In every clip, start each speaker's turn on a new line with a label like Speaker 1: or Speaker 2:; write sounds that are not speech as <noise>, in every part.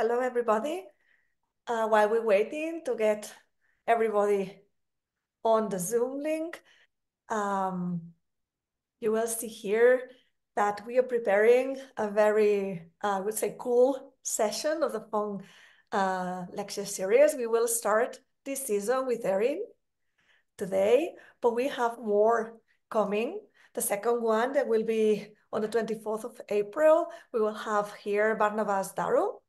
Speaker 1: Hello, everybody. Uh, while we're waiting to get everybody on the Zoom link, um, you will see here that we are preparing a very, uh, I would say, cool session of the Funk uh, lecture series. We will start this season with Erin today, but we have more coming. The second one that will be on the 24th of April, we will have here Barnabas Daru.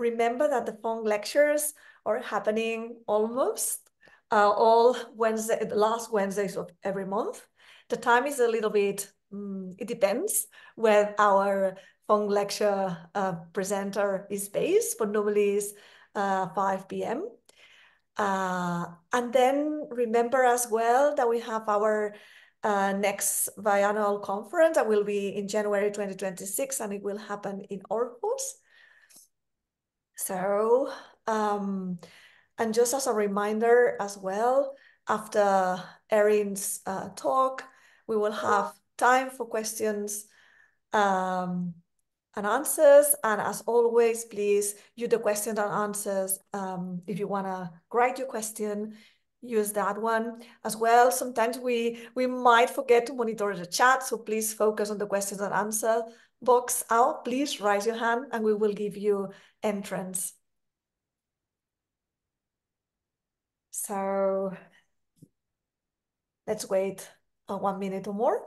Speaker 1: Remember that the Funk lectures are happening almost uh, all Wednesday, the last Wednesdays of every month. The time is a little bit, um, it depends where our Funk lecture uh, presenter is based, but normally is uh, 5 p.m. Uh, and then remember as well that we have our uh, next biannual conference that will be in January 2026 and it will happen in Aarhus. So, um, and just as a reminder as well, after Erin's uh, talk, we will have time for questions um, and answers. And as always, please use the question and answers. Um, if you want to write your question, use that one as well. Sometimes we, we might forget to monitor the chat, so please focus on the questions and answer box out. Please raise your hand and we will give you entrance. So let's wait uh, one minute or more.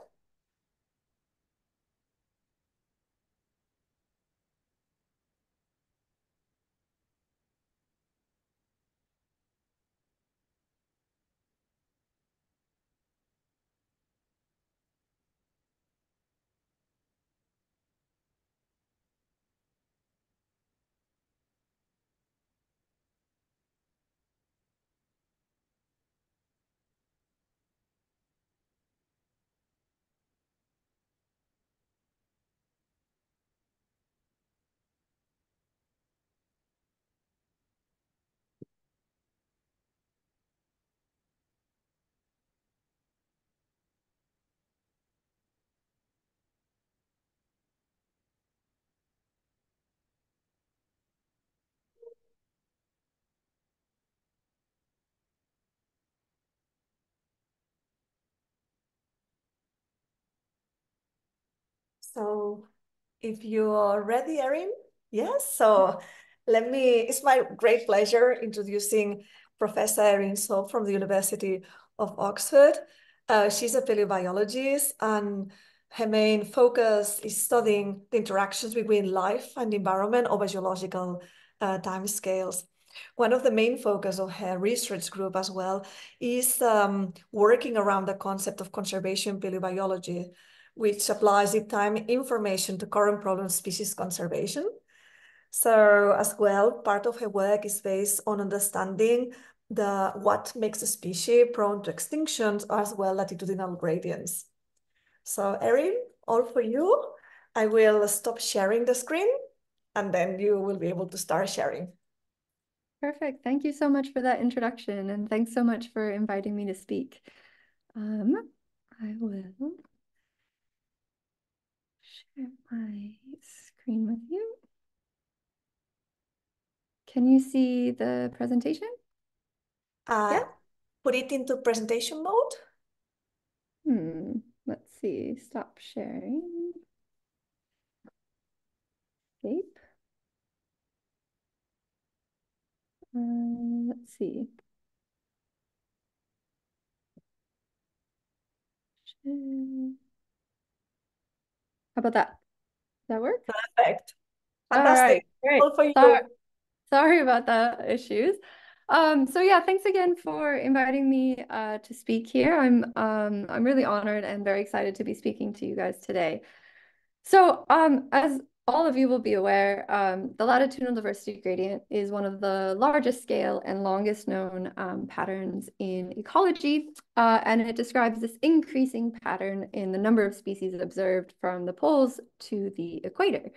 Speaker 1: So if you're ready, Erin, yes. Saupe let me, it's my great pleasure introducing Professor Erin So from the University of Oxford. Uh, she's a paleobiologist and her main focus is studying the interactions between life and environment over geological uh, timescales. One of the main focus of her research group as well is um, working around the concept of conservation paleobiology, which applies the time information to current problem species conservation. So as well, part of her work is based on understanding the what makes a species prone to extinctions as well latitudinal gradients. So Erin, all for you. I will stop sharing the screen and then you will be able to start sharing.
Speaker 2: Perfect. Thank you so much for that introduction and thanks so much for inviting me to speak. Um, I will share my screen with you. Can you see the presentation?
Speaker 1: Uh, yeah. Put it into presentation mode.
Speaker 2: Hmm. Let's see. Stop sharing. Escape. Uh, let's see. How about that? Does that work?
Speaker 1: Perfect. Fantastic.
Speaker 2: All right, great. for you. Sorry, sorry about the issues. Um, so yeah, thanks again for inviting me uh, to speak here. I'm um, I'm really honored and very excited to be speaking to you guys today. So um, as all of you will be aware, um, the latitudinal diversity gradient is one of the largest scale and longest known um, patterns in ecology, uh, and it describes this increasing pattern in the number of species observed from the poles to the equator.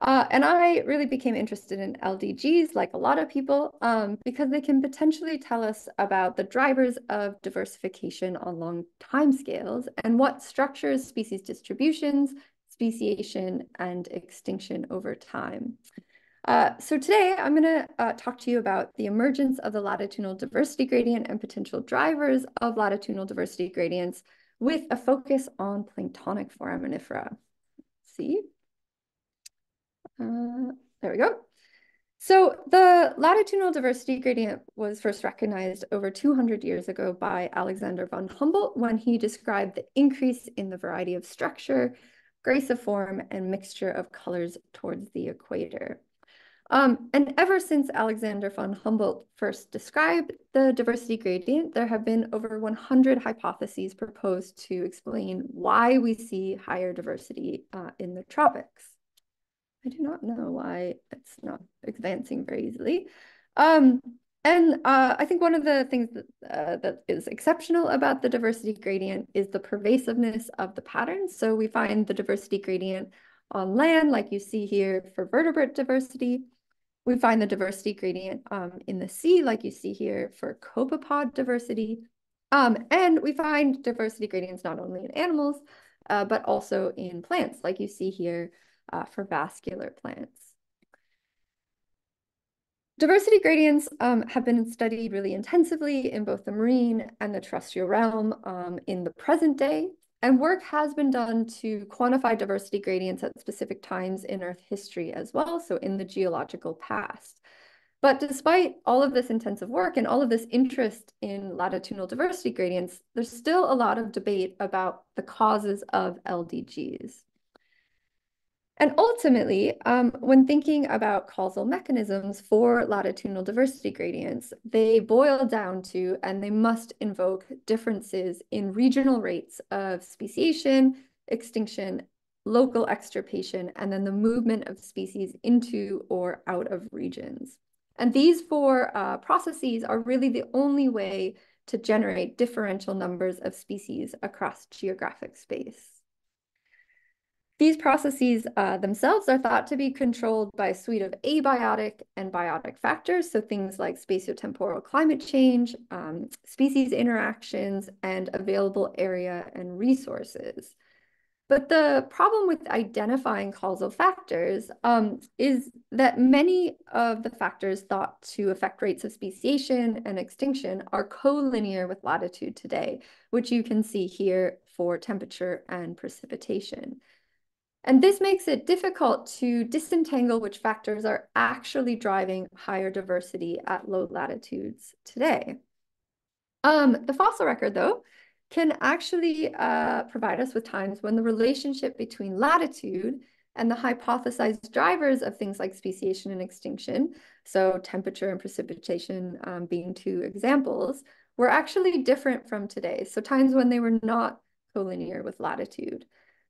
Speaker 2: Uh, and I really became interested in LDGs, like a lot of people, um, because they can potentially tell us about the drivers of diversification on long timescales and what structures species distributions speciation and extinction over time. Uh, so today I'm going to uh, talk to you about the emergence of the latitudinal diversity gradient and potential drivers of latitudinal diversity gradients with a focus on planktonic foraminifera. See? Uh, there we go. So the latitudinal diversity gradient was first recognized over 200 years ago by Alexander von Humboldt when he described the increase in the variety of structure, grace of form, and mixture of colors towards the equator. Um, and ever since Alexander von Humboldt first described the diversity gradient, there have been over 100 hypotheses proposed to explain why we see higher diversity uh, in the tropics. I do not know why it's not advancing very easily. Um, and uh, I think one of the things that, uh, that is exceptional about the diversity gradient is the pervasiveness of the patterns. So we find the diversity gradient on land, like you see here for vertebrate diversity. We find the diversity gradient um, in the sea, like you see here for copepod diversity. Um, and we find diversity gradients not only in animals, uh, but also in plants, like you see here uh, for vascular plants. Diversity gradients um, have been studied really intensively in both the marine and the terrestrial realm um, in the present day, and work has been done to quantify diversity gradients at specific times in Earth history as well, so in the geological past. But despite all of this intensive work and all of this interest in latitudinal diversity gradients, there's still a lot of debate about the causes of LDGs. And ultimately, um, when thinking about causal mechanisms for latitudinal diversity gradients, they boil down to, and they must invoke differences in regional rates of speciation, extinction, local extirpation, and then the movement of species into or out of regions. And these four uh, processes are really the only way to generate differential numbers of species across geographic space. These processes uh, themselves are thought to be controlled by a suite of abiotic and biotic factors, so things like spatiotemporal climate change, um, species interactions, and available area and resources. But the problem with identifying causal factors um, is that many of the factors thought to affect rates of speciation and extinction are collinear with latitude today, which you can see here for temperature and precipitation. And this makes it difficult to disentangle which factors are actually driving higher diversity at low latitudes today. Um, the fossil record, though, can actually uh, provide us with times when the relationship between latitude and the hypothesized drivers of things like speciation and extinction, so temperature and precipitation um, being two examples, were actually different from today. So times when they were not collinear with latitude.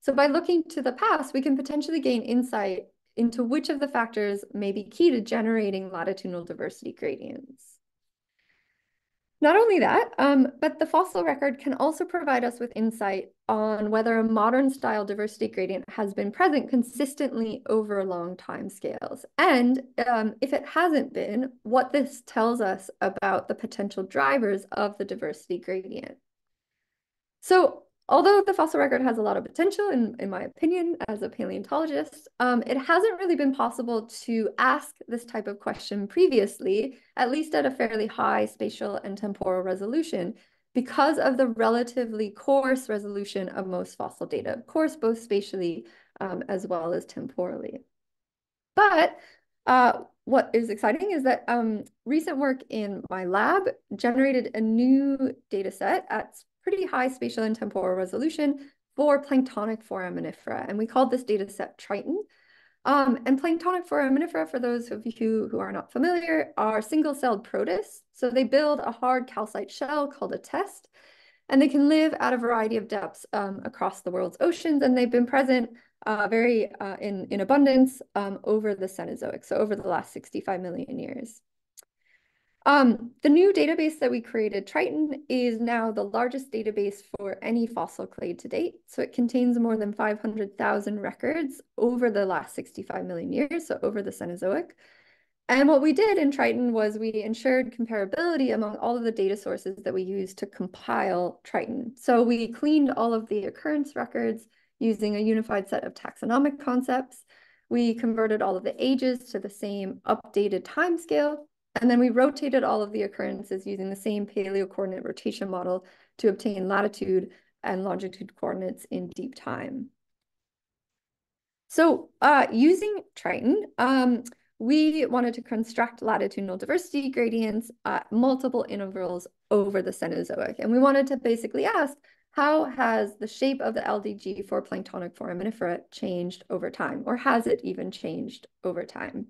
Speaker 2: So by looking to the past, we can potentially gain insight into which of the factors may be key to generating latitudinal diversity gradients. Not only that, um, but the fossil record can also provide us with insight on whether a modern style diversity gradient has been present consistently over long time scales. And um, if it hasn't been, what this tells us about the potential drivers of the diversity gradient. So Although the fossil record has a lot of potential, in, in my opinion, as a paleontologist, um, it hasn't really been possible to ask this type of question previously, at least at a fairly high spatial and temporal resolution, because of the relatively coarse resolution of most fossil data, of course, both spatially um, as well as temporally. But uh, what is exciting is that um, recent work in my lab generated a new data set at pretty high spatial and temporal resolution for planktonic foraminifera. And we called this data set Triton. Um, and planktonic foraminifera, for those of you who are not familiar, are single-celled protists. So they build a hard calcite shell called a test, and they can live at a variety of depths um, across the world's oceans, and they've been present uh, very uh, in, in abundance um, over the Cenozoic, so over the last 65 million years. Um, the new database that we created, Triton, is now the largest database for any fossil clade to date. So it contains more than 500,000 records over the last 65 million years, so over the Cenozoic. And what we did in Triton was we ensured comparability among all of the data sources that we used to compile Triton. So we cleaned all of the occurrence records using a unified set of taxonomic concepts. we converted all of the ages to the same updated time scale, and then we rotated all of the occurrences using the same paleo coordinate rotation model to obtain latitude and longitude coordinates in deep time. So uh, using Triton, um, we wanted to construct latitudinal diversity gradients at multiple intervals over the Cenozoic. And we wanted to basically ask, how has the shape of the LDG for planktonic foraminifera changed over time? Or has it even changed over time?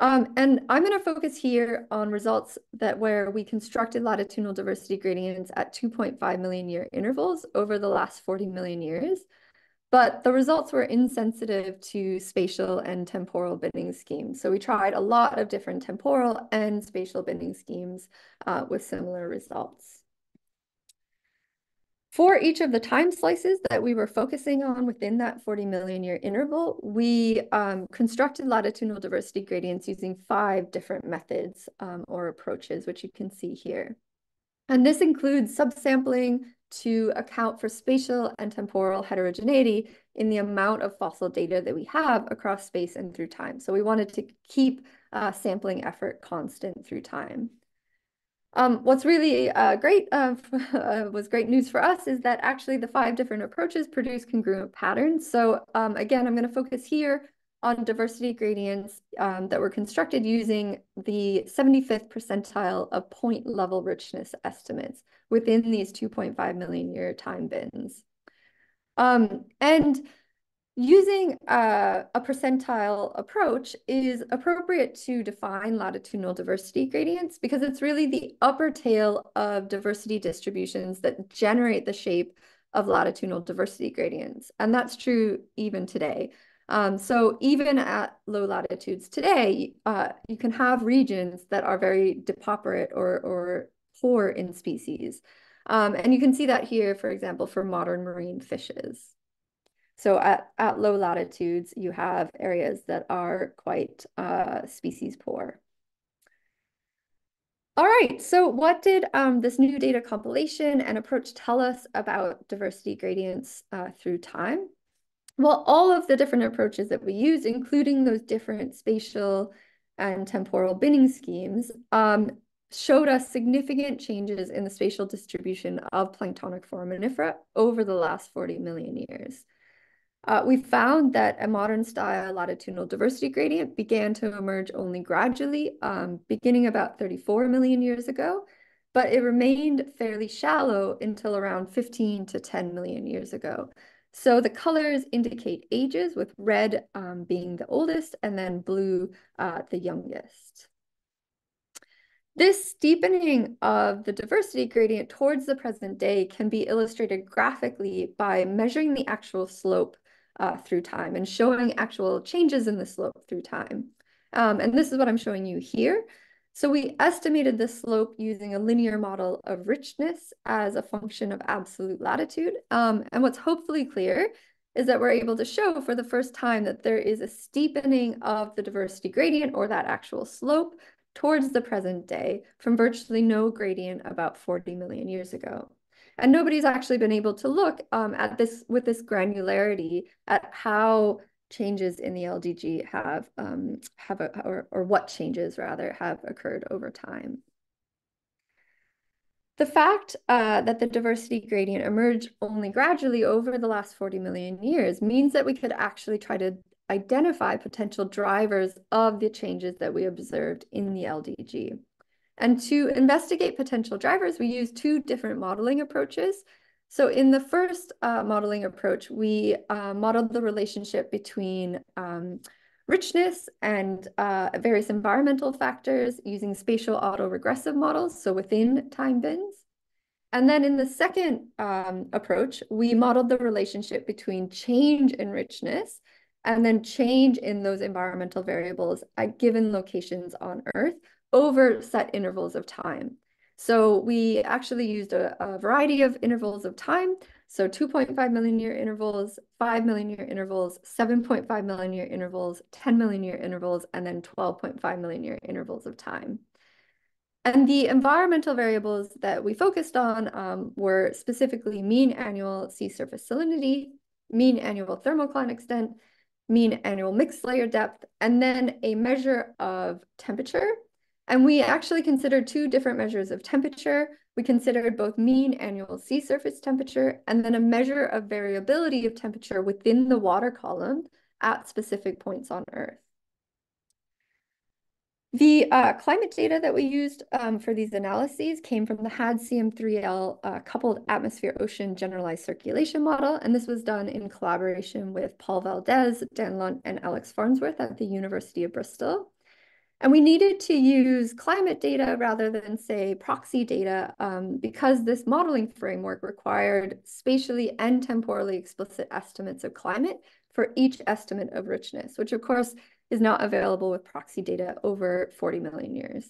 Speaker 2: Um, and I'm going to focus here on results that where we constructed latitudinal diversity gradients at 2.5 million year intervals over the last 40 million years. But the results were insensitive to spatial and temporal binning schemes. So we tried a lot of different temporal and spatial binning schemes uh, with similar results. For each of the time slices that we were focusing on within that 40 million year interval, we um, constructed latitudinal diversity gradients using five different methods um, or approaches, which you can see here. And this includes subsampling, to account for spatial and temporal heterogeneity in the amount of fossil data that we have across space and through time. So we wanted to keep uh, sampling effort constant through time. Um, what's really uh, great <laughs> uh, was great news for us is that actually the five different approaches produce congruent patterns. So um, again, I'm going to focus here on diversity gradients um, that were constructed using the 75th percentile of point level richness estimates within these 2.5 million year time bins. Um, and using uh, a percentile approach is appropriate to define latitudinal diversity gradients because it's really the upper tail of diversity distributions that generate the shape of latitudinal diversity gradients. And that's true even today. Um, so even at low latitudes today, uh, you can have regions that are very depauperate or, or poor in species. Um, and you can see that here, for example, for modern marine fishes. So at, at low latitudes, you have areas that are quite uh, species poor. All right, so what did um, this new data compilation and approach tell us about diversity gradients uh, through time? Well, all of the different approaches that we use, including those different spatial and temporal binning schemes, um, showed us significant changes in the spatial distribution of planktonic foraminifera over the last 40 million years. Uh, we found that a modern style latitudinal diversity gradient began to emerge only gradually, um, beginning about 34 million years ago, but it remained fairly shallow until around 15 to 10 million years ago. So the colors indicate ages with red um, being the oldest and then blue uh, the youngest. This steepening of the diversity gradient towards the present day can be illustrated graphically by measuring the actual slope uh, through time and showing actual changes in the slope through time. Um, and this is what I'm showing you here. So we estimated the slope using a linear model of richness as a function of absolute latitude. Um, and what's hopefully clear is that we're able to show for the first time that there is a steepening of the diversity gradient or that actual slope towards the present day from virtually no gradient about 40 million years ago. And nobody's actually been able to look um, at this with this granularity at how changes in the LDG have um, have a, or, or what changes rather have occurred over time. The fact uh, that the diversity gradient emerged only gradually over the last 40 million years means that we could actually try to identify potential drivers of the changes that we observed in the LDG. And to investigate potential drivers, we use two different modeling approaches so in the first uh, modeling approach, we uh, modeled the relationship between um, richness and uh, various environmental factors using spatial autoregressive models, so within time bins. And then in the second um, approach, we modeled the relationship between change in richness and then change in those environmental variables at given locations on Earth over set intervals of time. So we actually used a, a variety of intervals of time. So 2.5 million year intervals, 5 million year intervals, 7.5 million year intervals, 10 million year intervals, and then 12.5 million year intervals of time. And the environmental variables that we focused on um, were specifically mean annual sea surface salinity, mean annual thermocline extent, mean annual mixed layer depth, and then a measure of temperature. And we actually considered two different measures of temperature. We considered both mean annual sea surface temperature and then a measure of variability of temperature within the water column at specific points on Earth. The uh, climate data that we used um, for these analyses came from the HadCM3L uh, coupled atmosphere-ocean generalized circulation model, and this was done in collaboration with Paul Valdes, Dan Lunt, and Alex Farnsworth at the University of Bristol. And we needed to use climate data rather than, say, proxy data um, because this modeling framework required spatially and temporally explicit estimates of climate for each estimate of richness, which of course is not available with proxy data over 40 million years.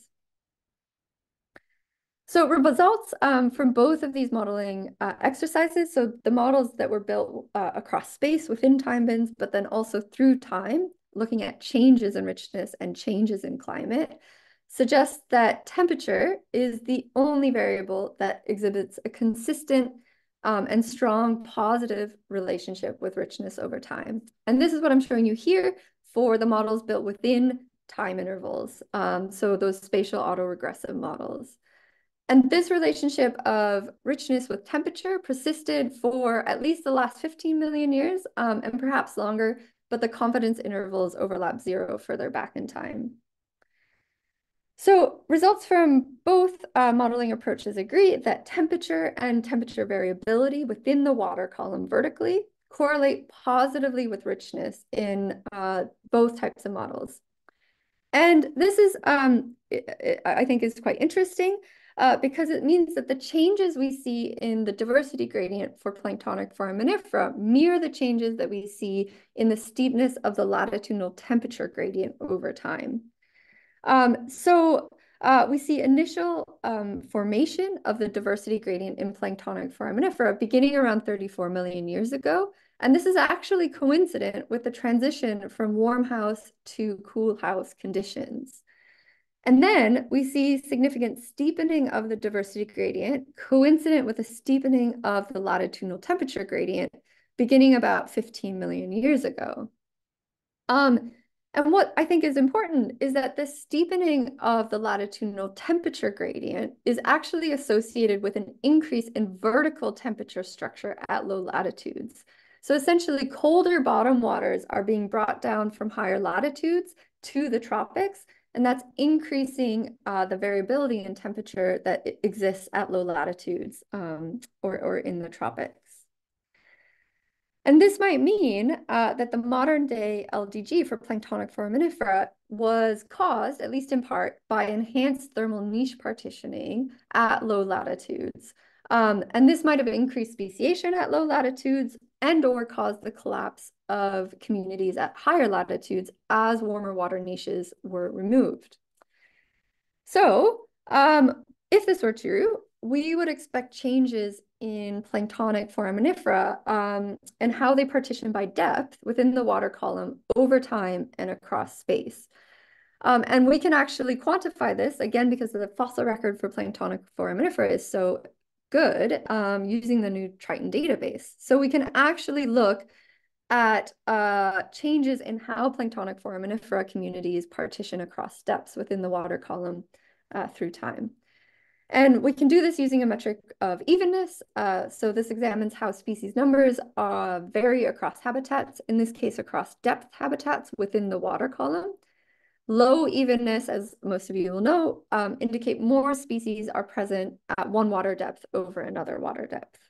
Speaker 2: So results um, from both of these modeling uh, exercises, so the models that were built uh, across space within time bins, but then also through time, looking at changes in richness and changes in climate, suggests that temperature is the only variable that exhibits a consistent um, and strong positive relationship with richness over time. And this is what I'm showing you here for the models built within time intervals. Um, so those spatial autoregressive models. And this relationship of richness with temperature persisted for at least the last 15 million years um, and perhaps longer, but the confidence intervals overlap zero further back in time. So results from both uh, modeling approaches agree that temperature and temperature variability within the water column vertically correlate positively with richness in uh, both types of models. And this is, um, I think is quite interesting uh, because it means that the changes we see in the diversity gradient for planktonic foraminifera mirror the changes that we see in the steepness of the latitudinal temperature gradient over time. Um, so uh, we see initial um, formation of the diversity gradient in planktonic foraminifera beginning around 34 million years ago, and this is actually coincident with the transition from warm house to cool house conditions. And then we see significant steepening of the diversity gradient, coincident with a steepening of the latitudinal temperature gradient, beginning about 15 million years ago. Um, and what I think is important is that the steepening of the latitudinal temperature gradient is actually associated with an increase in vertical temperature structure at low latitudes. So essentially colder bottom waters are being brought down from higher latitudes to the tropics, and that's increasing uh, the variability in temperature that exists at low latitudes um, or, or in the tropics. And this might mean uh, that the modern day LDG for planktonic foraminifera was caused, at least in part, by enhanced thermal niche partitioning at low latitudes. Um, and this might have increased speciation at low latitudes and or caused the collapse of communities at higher latitudes as warmer water niches were removed. So um, if this were true, we would expect changes in planktonic foraminifera um, and how they partition by depth within the water column over time and across space. Um, and we can actually quantify this, again, because the fossil record for planktonic foraminifera is so good um, using the new Triton database. So we can actually look at uh, changes in how planktonic foraminifera communities partition across depths within the water column uh, through time. And we can do this using a metric of evenness. Uh, so this examines how species numbers uh, vary across habitats, in this case across depth habitats within the water column. Low evenness, as most of you will know, um, indicate more species are present at one water depth over another water depth.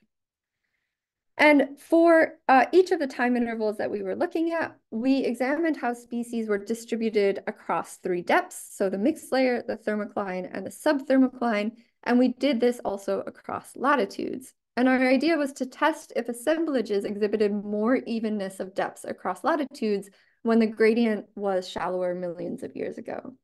Speaker 2: And for uh, each of the time intervals that we were looking at, we examined how species were distributed across three depths, so the mixed layer, the thermocline, and the subthermocline, and we did this also across latitudes. And our idea was to test if assemblages exhibited more evenness of depths across latitudes when the gradient was shallower millions of years ago.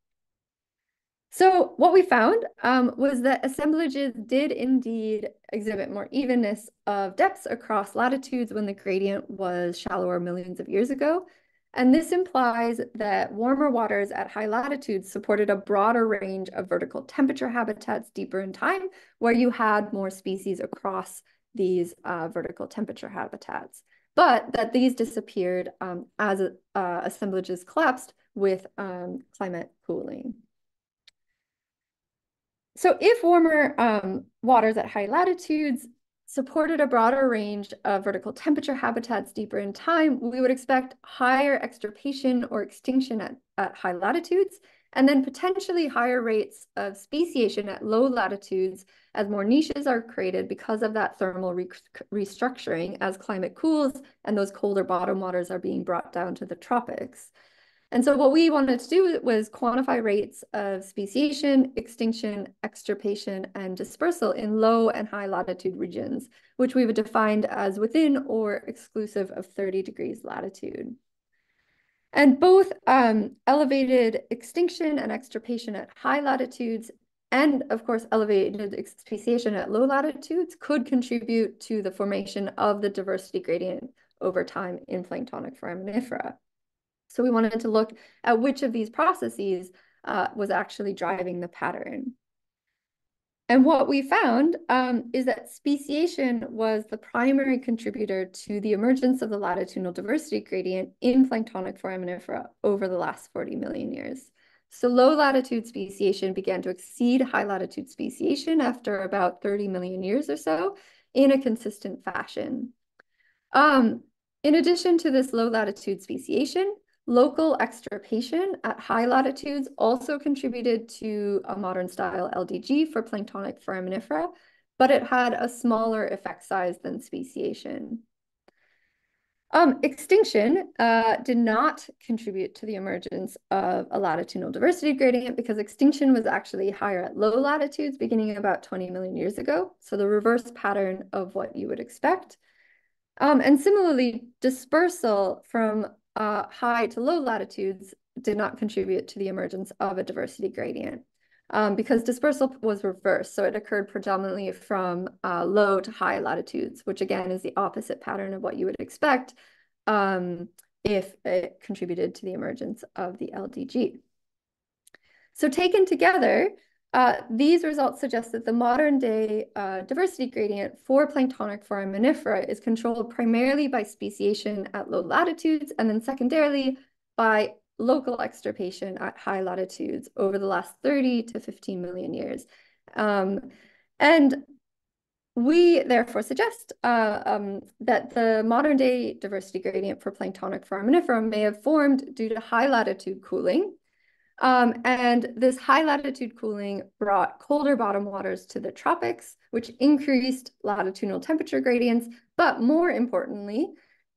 Speaker 2: So what we found um, was that assemblages did indeed exhibit more evenness of depths across latitudes when the gradient was shallower millions of years ago. And this implies that warmer waters at high latitudes supported a broader range of vertical temperature habitats deeper in time, where you had more species across these uh, vertical temperature habitats. but that these disappeared um, as uh, assemblages collapsed with um, climate cooling. So if warmer um, waters at high latitudes supported a broader range of vertical temperature habitats deeper in time, we would expect higher extirpation or extinction at, at high latitudes, and then potentially higher rates of speciation at low latitudes as more niches are created because of that thermal re restructuring as climate cools and those colder bottom waters are being brought down to the tropics. And so what we wanted to do was quantify rates of speciation, extinction, extirpation, and dispersal in low and high latitude regions, which we've defined as within or exclusive of 30 degrees latitude. And both um, elevated extinction and extirpation at high latitudes and of course elevated speciation at low latitudes could contribute to the formation of the diversity gradient over time in planktonic foraminifera. So we wanted to look at which of these processes uh, was actually driving the pattern. And what we found um, is that speciation was the primary contributor to the emergence of the latitudinal diversity gradient in planktonic foraminifera over the last 40 million years. So low latitude speciation began to exceed high latitude speciation after about 30 million years or so in a consistent fashion. Um, in addition to this low latitude speciation, Local extirpation at high latitudes also contributed to a modern style LDG for planktonic foraminifera, but it had a smaller effect size than speciation. Um, extinction uh, did not contribute to the emergence of a latitudinal diversity gradient because extinction was actually higher at low latitudes beginning about 20 million years ago. So the reverse pattern of what you would expect. Um, and similarly, dispersal from uh, high to low latitudes did not contribute to the emergence of a diversity gradient um, because dispersal was reversed. So it occurred predominantly from uh, low to high latitudes, which again is the opposite pattern of what you would expect um, if it contributed to the emergence of the LDG. So taken together, uh, these results suggest that the modern day uh, diversity gradient for planktonic foraminifera is controlled primarily by speciation at low latitudes and then secondarily by local extirpation at high latitudes over the last 30 to 15 million years. Um, and we therefore suggest uh, um, that the modern day diversity gradient for planktonic foraminifera may have formed due to high latitude cooling um, and this high latitude cooling brought colder bottom waters to the tropics, which increased latitudinal temperature gradients, but more importantly,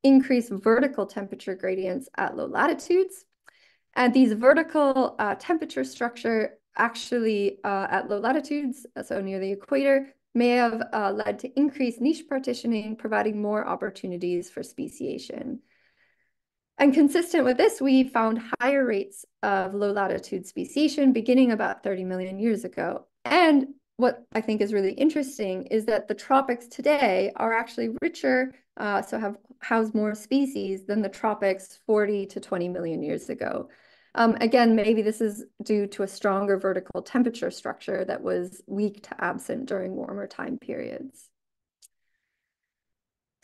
Speaker 2: increased vertical temperature gradients at low latitudes. And these vertical uh, temperature structure actually uh, at low latitudes, so near the equator, may have uh, led to increased niche partitioning, providing more opportunities for speciation. And consistent with this, we found higher rates of low latitude speciation beginning about 30 million years ago. And what I think is really interesting is that the tropics today are actually richer, uh, so have house more species than the tropics 40 to 20 million years ago. Um, again, maybe this is due to a stronger vertical temperature structure that was weak to absent during warmer time periods.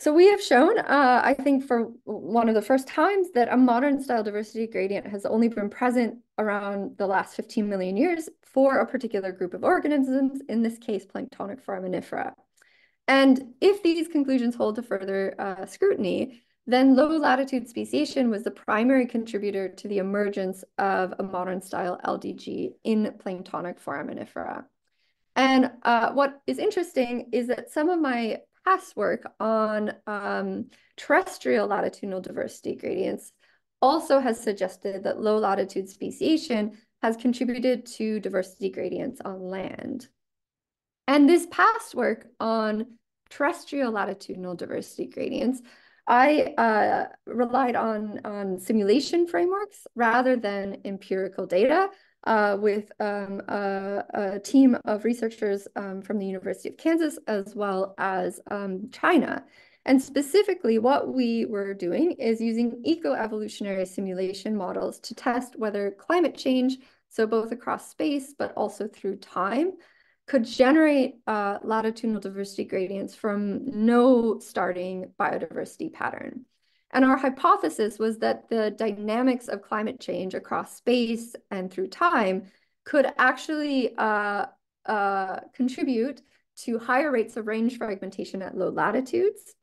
Speaker 2: So we have shown, uh, I think for one of the first times that a modern style diversity gradient has only been present around the last 15 million years for a particular group of organisms, in this case, planktonic foraminifera. And if these conclusions hold to further uh, scrutiny, then low latitude speciation was the primary contributor to the emergence of a modern style LDG in planktonic foraminifera. And uh, what is interesting is that some of my past work on um, terrestrial latitudinal diversity gradients also has suggested that low latitude speciation has contributed to diversity gradients on land. And this past work on terrestrial latitudinal diversity gradients, I uh, relied on, on simulation frameworks rather than empirical data uh, with um, a, a, team of researchers um, from the University of Kansas as well as um, China. And specifically, what we were doing is using eco-evolutionary simulation models to test whether climate change, so both across space but also through time, could generate uh, latitudinal diversity gradients from no starting biodiversity pattern. And our hypothesis was that the dynamics of climate change across space and through time could actually uh, uh, contribute to higher rates of range fragmentation at low latitudes.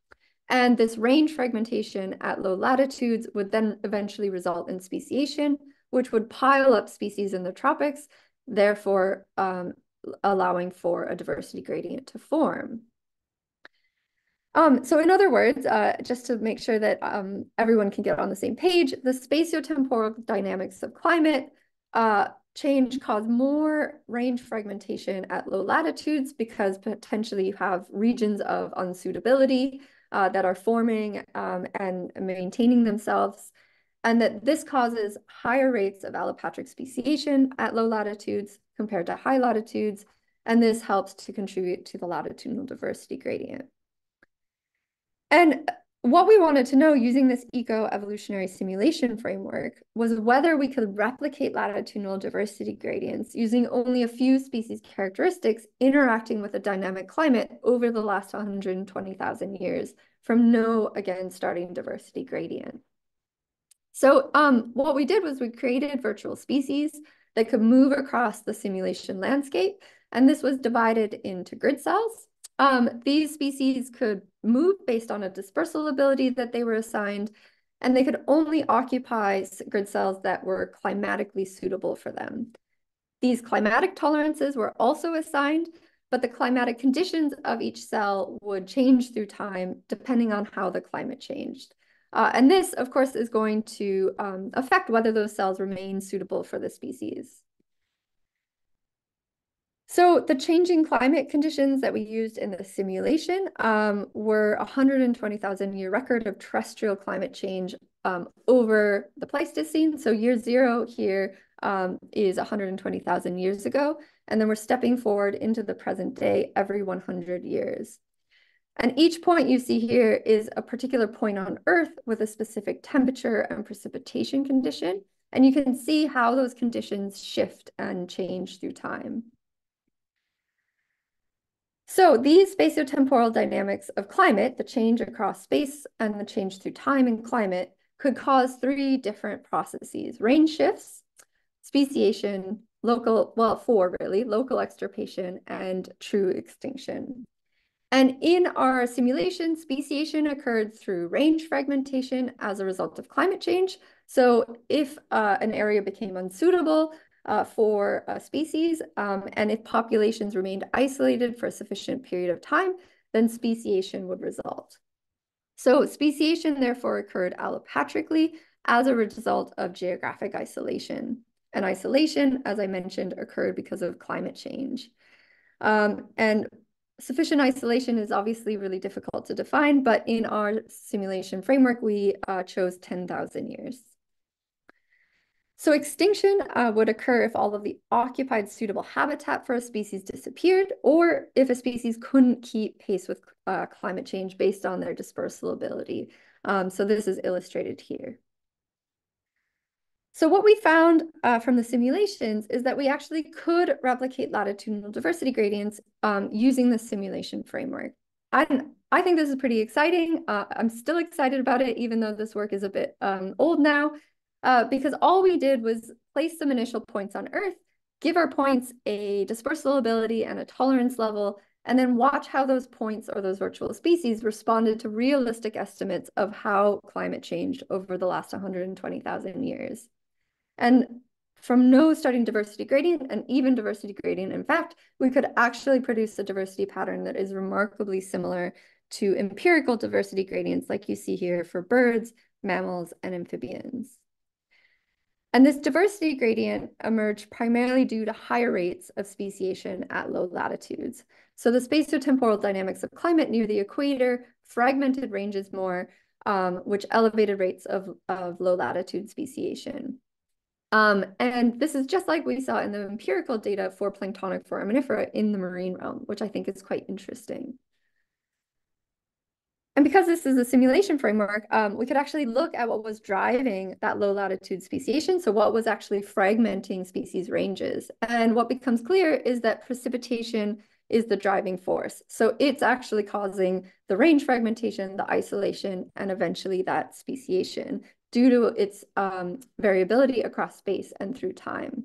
Speaker 2: And this range fragmentation at low latitudes would then eventually result in speciation, which would pile up species in the tropics, therefore um, allowing for a diversity gradient to form. Um, so in other words, uh, just to make sure that um, everyone can get on the same page, the spatiotemporal dynamics of climate uh, change cause more range fragmentation at low latitudes because potentially you have regions of unsuitability uh, that are forming um, and maintaining themselves, and that this causes higher rates of allopatric speciation at low latitudes compared to high latitudes, and this helps to contribute to the latitudinal diversity gradient. And what we wanted to know using this eco-evolutionary simulation framework was whether we could replicate latitudinal diversity gradients using only a few species characteristics interacting with a dynamic climate over the last 120,000 years from no, again, starting diversity gradient. So um, what we did was we created virtual species that could move across the simulation landscape, and this was divided into grid cells. Um, these species could move based on a dispersal ability that they were assigned, and they could only occupy grid cells that were climatically suitable for them. These climatic tolerances were also assigned, but the climatic conditions of each cell would change through time depending on how the climate changed. Uh, and this, of course, is going to um, affect whether those cells remain suitable for the species. So the changing climate conditions that we used in the simulation um, were a 120,000 year record of terrestrial climate change um, over the Pleistocene. So year zero here um, is 120,000 years ago. And then we're stepping forward into the present day every 100 years. And each point you see here is a particular point on Earth with a specific temperature and precipitation condition. And you can see how those conditions shift and change through time. So these spatiotemporal dynamics of climate, the change across space and the change through time and climate, could cause three different processes, range shifts, speciation, local, well, four really, local extirpation, and true extinction. And in our simulation, speciation occurred through range fragmentation as a result of climate change. So if uh, an area became unsuitable, uh, for a species, um, and if populations remained isolated for a sufficient period of time, then speciation would result. So speciation therefore occurred allopatrically as a result of geographic isolation. And isolation, as I mentioned, occurred because of climate change. Um, and sufficient isolation is obviously really difficult to define, but in our simulation framework, we uh, chose 10,000 years. So extinction uh, would occur if all of the occupied suitable habitat for a species disappeared, or if a species couldn't keep pace with uh, climate change based on their dispersal ability. Um, so this is illustrated here. So what we found uh, from the simulations is that we actually could replicate latitudinal diversity gradients um, using the simulation framework. I, I think this is pretty exciting. Uh, I'm still excited about it, even though this work is a bit um, old now uh, because all we did was place some initial points on Earth, give our points a dispersal ability and a tolerance level, and then watch how those points or those virtual species responded to realistic estimates of how climate changed over the last 120,000 years. And from no starting diversity gradient and even diversity gradient, in fact, we could actually produce a diversity pattern that is remarkably similar to empirical diversity gradients like you see here for birds, mammals, and amphibians. And this diversity gradient emerged primarily due to higher rates of speciation at low latitudes. So the spatiotemporal dynamics of climate near the equator fragmented ranges more, um, which elevated rates of, of low latitude speciation. Um, and this is just like we saw in the empirical data for planktonic foraminifera in the marine realm, which I think is quite interesting. And because this is a simulation framework, um, we could actually look at what was driving that low latitude speciation. So what was actually fragmenting species ranges. And what becomes clear is that precipitation is the driving force. So it's actually causing the range fragmentation, the isolation, and eventually that speciation due to its um, variability across space and through time.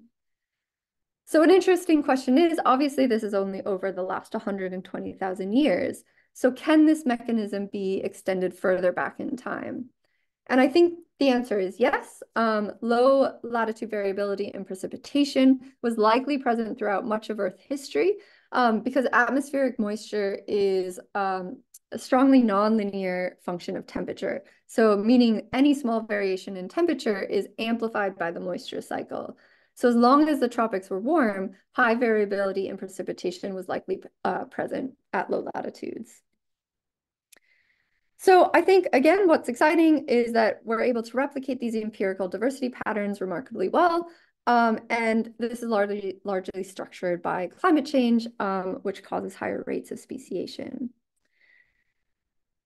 Speaker 2: So an interesting question is, obviously this is only over the last 120,000 years, so can this mechanism be extended further back in time? And I think the answer is yes. Um, low latitude variability in precipitation was likely present throughout much of Earth history um, because atmospheric moisture is um, a strongly nonlinear function of temperature. So meaning any small variation in temperature is amplified by the moisture cycle. So as long as the tropics were warm, high variability in precipitation was likely uh, present at low latitudes. So I think, again, what's exciting is that we're able to replicate these empirical diversity patterns remarkably well. Um, and this is largely, largely structured by climate change, um, which causes higher rates of speciation.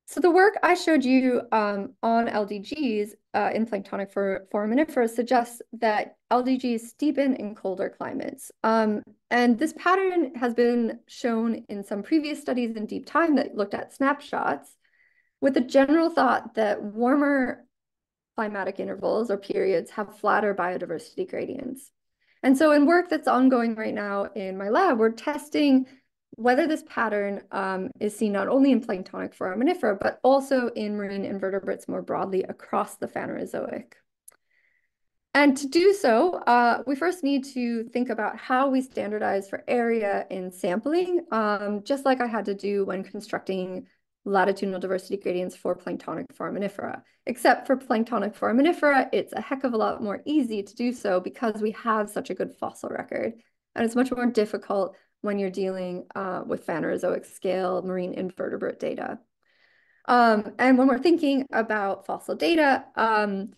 Speaker 2: So the work I showed you um, on LDGs uh, in planktonic for foraminifera suggests that LDGs steepen in colder climates. Um, and this pattern has been shown in some previous studies in deep time that looked at snapshots with the general thought that warmer climatic intervals or periods have flatter biodiversity gradients. And so in work that's ongoing right now in my lab, we're testing whether this pattern um, is seen not only in planktonic foraminifera, but also in marine invertebrates more broadly across the Phanerozoic. And to do so, uh, we first need to think about how we standardize for area in sampling, um, just like I had to do when constructing latitudinal diversity gradients for planktonic foraminifera. Except for planktonic foraminifera, it's a heck of a lot more easy to do so because we have such a good fossil record. And it's much more difficult when you're dealing uh, with Phanerozoic scale marine invertebrate data. Um, and when we're thinking about fossil data, um,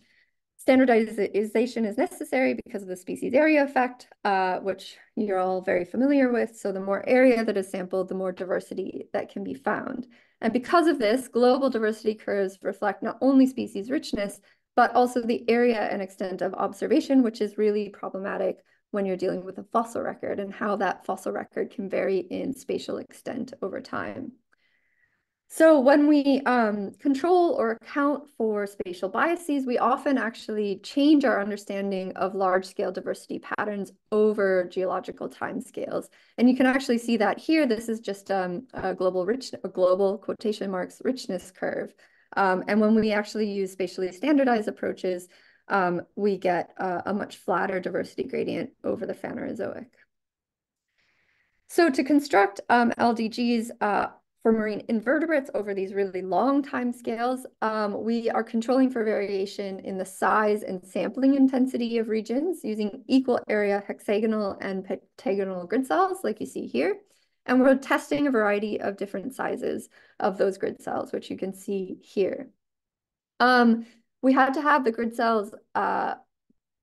Speaker 2: standardization is necessary because of the species area effect, uh, which you're all very familiar with. So the more area that is sampled, the more diversity that can be found. And because of this, global diversity curves reflect not only species richness, but also the area and extent of observation, which is really problematic when you're dealing with a fossil record and how that fossil record can vary in spatial extent over time. So when we um, control or account for spatial biases, we often actually change our understanding of large-scale diversity patterns over geological timescales. And you can actually see that here. This is just um, a global rich, a global quotation marks richness curve. Um, and when we actually use spatially standardized approaches, um, we get a, a much flatter diversity gradient over the Phanerozoic. So to construct um, LDGs uh, for marine invertebrates over these really long time scales, um, we are controlling for variation in the size and sampling intensity of regions using equal area hexagonal and pentagonal grid cells like you see here. And we're testing a variety of different sizes of those grid cells, which you can see here. Um, we had to have the grid cells uh,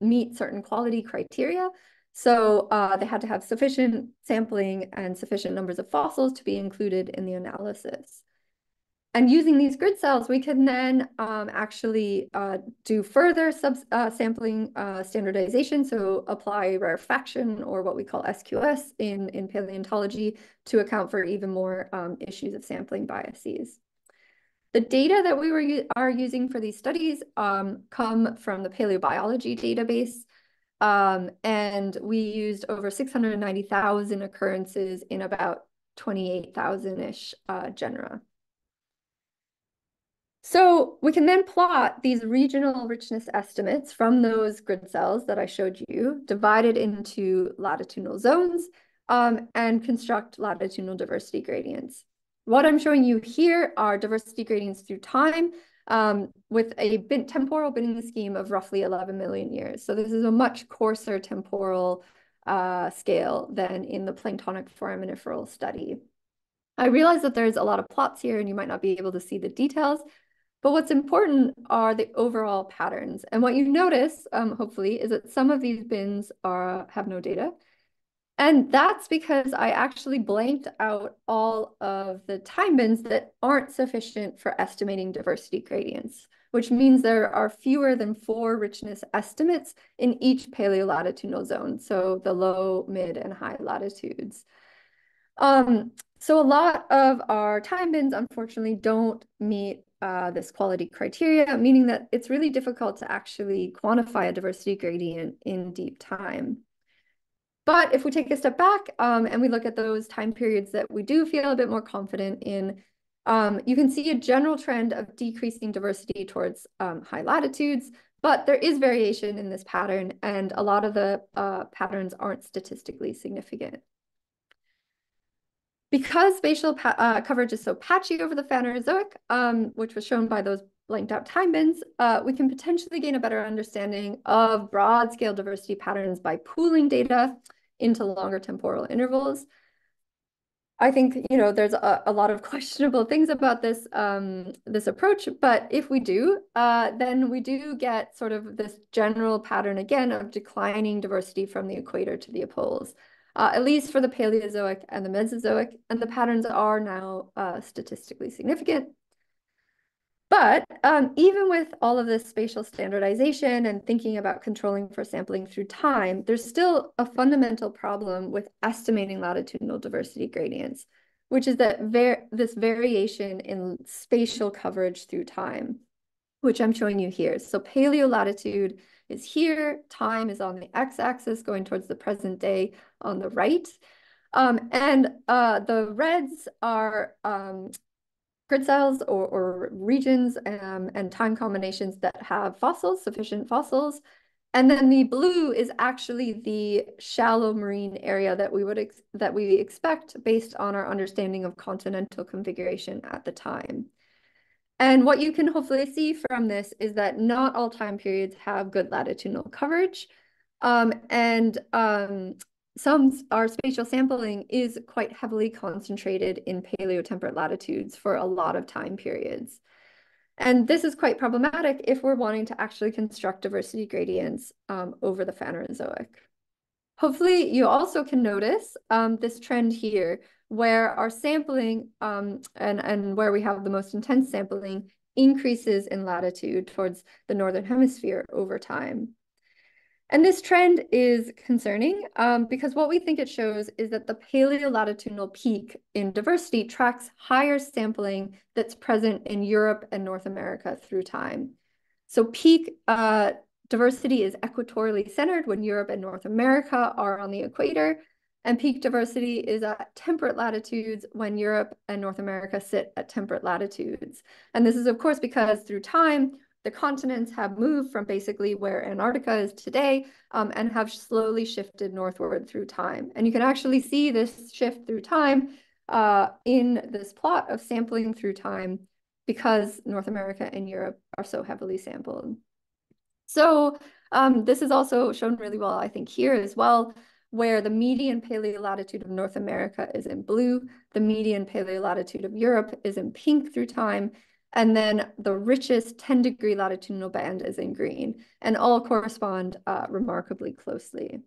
Speaker 2: meet certain quality criteria. So uh, they had to have sufficient sampling and sufficient numbers of fossils to be included in the analysis. And using these grid cells, we can then um, actually uh, do further sub uh, sampling uh, standardization, so apply rarefaction or what we call SQS in, in paleontology to account for even more um, issues of sampling biases. The data that we were are using for these studies um, come from the paleobiology database. Um, and we used over 690,000 occurrences in about 28,000-ish uh, genera. So we can then plot these regional richness estimates from those grid cells that I showed you, divided into latitudinal zones, um, and construct latitudinal diversity gradients. What I'm showing you here are diversity gradients through time um, with a bit temporal binning scheme of roughly 11 million years. So this is a much coarser temporal uh, scale than in the planktonic foraminiferal study. I realize that there's a lot of plots here and you might not be able to see the details, but what's important are the overall patterns. And what you notice, um, hopefully, is that some of these bins are have no data, And that's because I actually blanked out all of the time bins that aren't sufficient for estimating diversity gradients, which means there are fewer than four richness estimates in each paleolatitudinal zone, so the low, mid, and high latitudes. Um, so a lot of our time bins, unfortunately, don't meet uh, this quality criteria, meaning that it's really difficult to actually quantify a diversity gradient in deep time. But if we take a step back um, and we look at those time periods that we do feel a bit more confident in, um, you can see a general trend of decreasing diversity towards um, high latitudes, but there is variation in this pattern and a lot of the uh, patterns aren't statistically significant. Because spatial uh, coverage is so patchy over the Phanerozoic, um, which was shown by those blanked out time bins, uh, we can potentially gain a better understanding of broad scale diversity patterns by pooling data into longer temporal intervals. I think, you know, there's a, a lot of <laughs> questionable things about this, um, this approach, but if we do, uh, then we do get sort of this general pattern again of declining diversity from the equator to the poles uh, at least for the Paleozoic and the Mesozoic, and the patterns are now uh, statistically significant. But um, even with all of this spatial standardization and thinking about controlling for sampling through time, there's still a fundamental problem with estimating latitudinal diversity gradients, which is that var this variation in spatial coverage through time, which I'm showing you here. So paleolatitude is here. Time is on the x-axis going towards the present day on the right. Um, and uh, the reds are um, grid cells or, or regions um, and time combinations that have fossils, sufficient fossils. And then the blue is actually the shallow marine area that we would that we expect based on our understanding of continental configuration at the time. And what you can hopefully see from this is that not all time periods have good latitudinal coverage. Um, and um, some our spatial sampling is quite heavily concentrated in paleotemperate latitudes for a lot of time periods. And this is quite problematic if we're wanting to actually construct diversity gradients um, over the Phanerozoic. Hopefully you also can notice um, this trend here where our sampling um, and, and where we have the most intense sampling increases in latitude towards the Northern Hemisphere over time. And this trend is concerning um, because what we think it shows is that the paleolatitudinal peak in diversity tracks higher sampling that's present in Europe and North America through time. So peak uh, diversity is equatorially centered when Europe and North America are on the equator, and peak diversity is at temperate latitudes when Europe and North America sit at temperate latitudes. And this is, of course, because through time, the continents have moved from basically where Antarctica is today um, and have slowly shifted northward through time. And you can actually see this shift through time uh, in this plot of sampling through time because North America and Europe are so heavily sampled. So um, this is also shown really well, I think, here as well where the median paleolatitude of North America is in blue, the median paleolatitude of Europe is in pink through time, and then the richest 10 degree latitudinal band is in green, and all correspond uh, remarkably closely.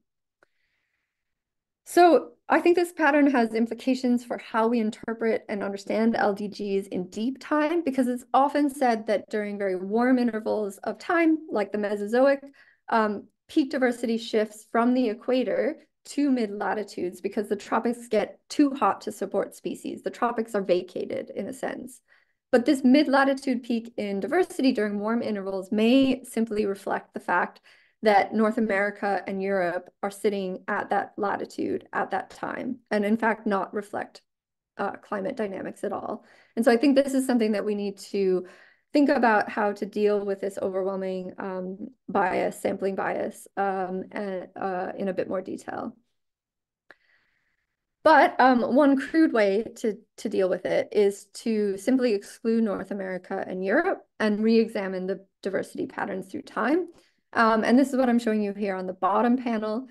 Speaker 2: So I think this pattern has implications for how we interpret and understand LDGs in deep time, because it's often said that during very warm intervals of time, like the Mesozoic, um, peak diversity shifts from the equator to mid latitudes because the tropics get too hot to support species. The tropics are vacated in a sense. But this mid latitude peak in diversity during warm intervals may simply reflect the fact that North America and Europe are sitting at that latitude at that time, and in fact, not reflect uh, climate dynamics at all. And so I think this is something that we need to think about how to deal with this overwhelming um, bias, sampling bias, um, and, uh, in a bit more detail. But um, one crude way to, to deal with it is to simply exclude North America and Europe and re-examine the diversity patterns through time. Um, and this is what I'm showing you here on the bottom panel.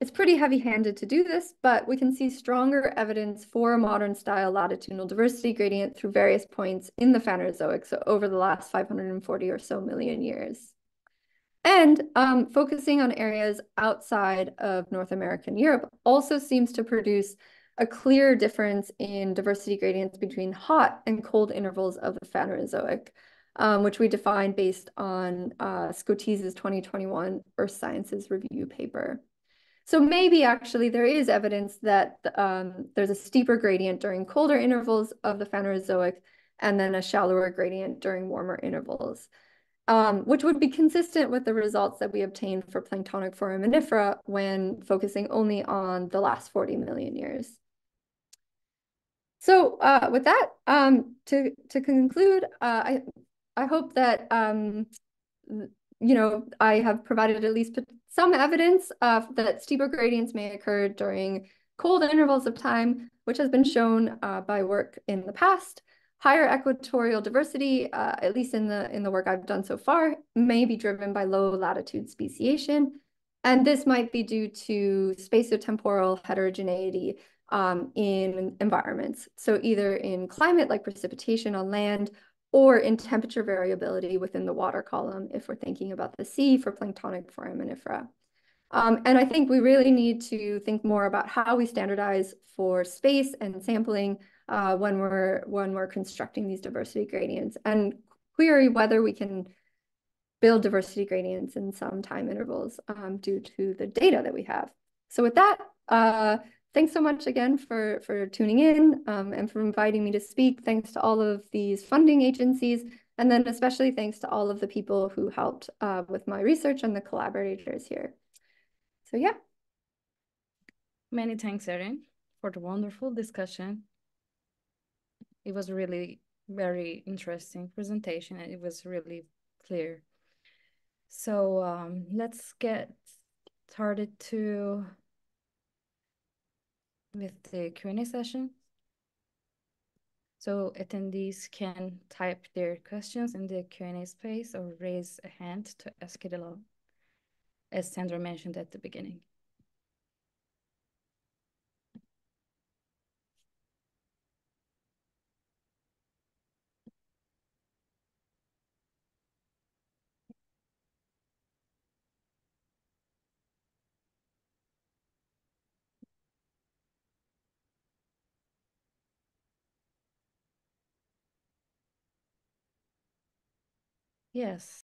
Speaker 2: It's pretty heavy-handed to do this, but we can see stronger evidence for a modern style latitudinal diversity gradient through various points in the Phanerozoic, so over the last 540 or so million years. And um, focusing on areas outside of North America and Europe also seems to produce a clear difference in diversity gradients between hot and cold intervals of the Phanerozoic, um, which we defined based on uh, 2021 Earth Sciences Review paper. So maybe actually there is evidence that um, there's a steeper gradient during colder intervals of the Phanerozoic and then a shallower gradient during warmer intervals, um, which would be consistent with the results that we obtained for planktonic foraminifera when focusing only on the last 40 million years. So uh, with that, um, to, to conclude, uh, I, I hope that, um, you know, I have provided at least some evidence of that steeper gradients may occur during cold intervals of time, which has been shown uh, by work in the past. Higher equatorial diversity, uh, at least in the, in the work I've done so far, may be driven by low latitude speciation. And this might be due to spatiotemporal heterogeneity um, in environments. So either in climate like precipitation on land or in temperature variability within the water column if we're thinking about the sea for planktonic foraminifera. Um, and I think we really need to think more about how we standardize for space and sampling uh, when we're when we're constructing these diversity gradients and query whether we can build diversity gradients in some time intervals um, due to the data that we have. So with that, uh, thanks so much again for, for tuning in um, and for inviting me to speak. Thanks to all of these funding agencies, and then especially thanks to all of the people who helped uh, with my research and the collaborators here. So yeah.
Speaker 3: Many thanks, Erin, for the wonderful discussion. It was really very interesting presentation and it was really clear. So um, let's get started to with the Q&A session. So attendees can type their questions in the Q&A space or raise a hand to ask it aloud, as Sandra mentioned at the beginning. Yes.